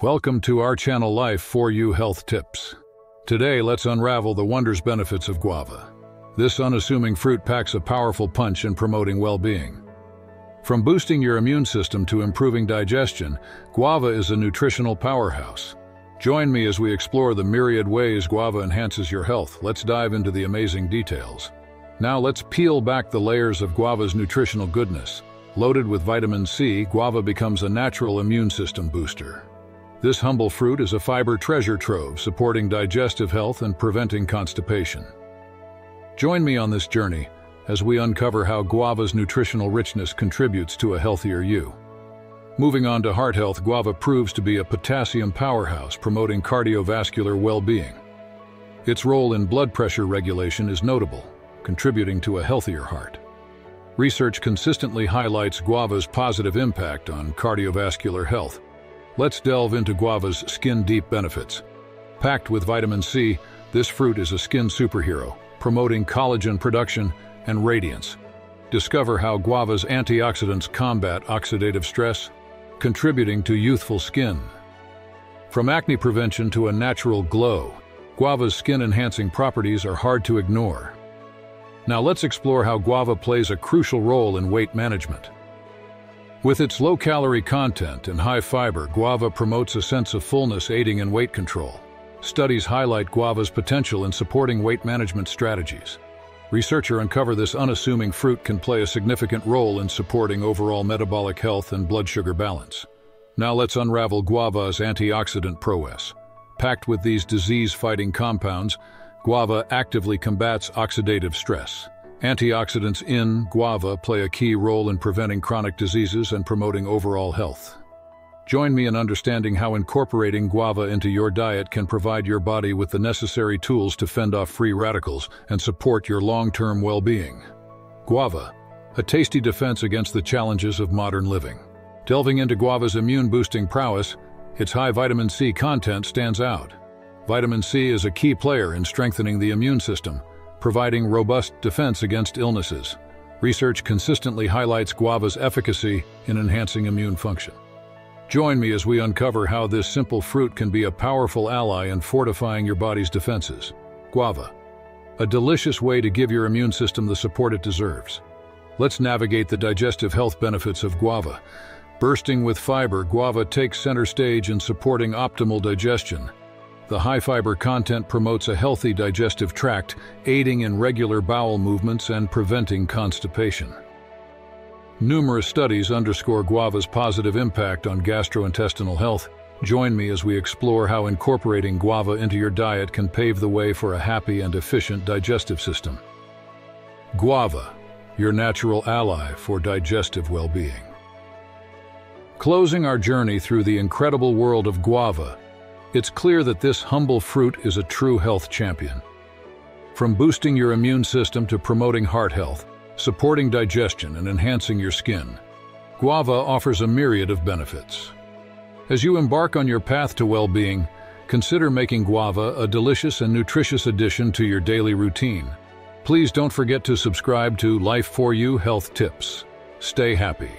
Welcome to our channel Life for You Health Tips. Today, let's unravel the wonders benefits of guava. This unassuming fruit packs a powerful punch in promoting well-being. From boosting your immune system to improving digestion, guava is a nutritional powerhouse. Join me as we explore the myriad ways guava enhances your health. Let's dive into the amazing details. Now let's peel back the layers of guava's nutritional goodness. Loaded with vitamin C, guava becomes a natural immune system booster. This humble fruit is a fiber treasure trove, supporting digestive health and preventing constipation. Join me on this journey as we uncover how guava's nutritional richness contributes to a healthier you. Moving on to heart health, guava proves to be a potassium powerhouse, promoting cardiovascular well-being. Its role in blood pressure regulation is notable, contributing to a healthier heart. Research consistently highlights guava's positive impact on cardiovascular health, Let's delve into guava's skin-deep benefits. Packed with vitamin C, this fruit is a skin superhero, promoting collagen production and radiance. Discover how guava's antioxidants combat oxidative stress, contributing to youthful skin. From acne prevention to a natural glow, guava's skin-enhancing properties are hard to ignore. Now let's explore how guava plays a crucial role in weight management. With its low-calorie content and high fiber, guava promotes a sense of fullness aiding in weight control. Studies highlight guava's potential in supporting weight management strategies. Researchers uncover this unassuming fruit can play a significant role in supporting overall metabolic health and blood sugar balance. Now let's unravel guava's antioxidant prowess. Packed with these disease-fighting compounds, guava actively combats oxidative stress. Antioxidants in guava play a key role in preventing chronic diseases and promoting overall health. Join me in understanding how incorporating guava into your diet can provide your body with the necessary tools to fend off free radicals and support your long-term well-being. Guava, a tasty defense against the challenges of modern living. Delving into guava's immune-boosting prowess, its high vitamin C content stands out. Vitamin C is a key player in strengthening the immune system, providing robust defense against illnesses. Research consistently highlights guava's efficacy in enhancing immune function. Join me as we uncover how this simple fruit can be a powerful ally in fortifying your body's defenses. Guava, a delicious way to give your immune system the support it deserves. Let's navigate the digestive health benefits of guava. Bursting with fiber, guava takes center stage in supporting optimal digestion, the high-fiber content promotes a healthy digestive tract, aiding in regular bowel movements and preventing constipation. Numerous studies underscore guava's positive impact on gastrointestinal health. Join me as we explore how incorporating guava into your diet can pave the way for a happy and efficient digestive system. Guava, your natural ally for digestive well-being. Closing our journey through the incredible world of guava, it's clear that this humble fruit is a true health champion. From boosting your immune system to promoting heart health, supporting digestion and enhancing your skin, guava offers a myriad of benefits. As you embark on your path to well-being, consider making guava a delicious and nutritious addition to your daily routine. Please don't forget to subscribe to Life for You Health Tips. Stay happy.